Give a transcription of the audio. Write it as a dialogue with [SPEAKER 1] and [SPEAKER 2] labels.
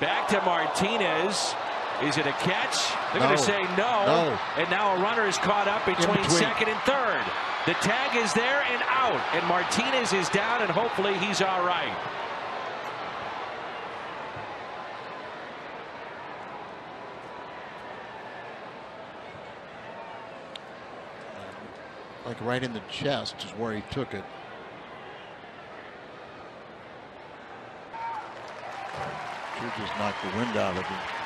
[SPEAKER 1] Back to Martinez. Is it a catch? They're
[SPEAKER 2] No.
[SPEAKER 1] going to say no.
[SPEAKER 2] No.
[SPEAKER 1] And now a runner is caught up between,
[SPEAKER 2] between.
[SPEAKER 1] second and third. The tag is there and out. And Martinez is down, and hopefully he's all right.
[SPEAKER 2] Like right in the chest is where he took it. Should just knocked the wind out of him.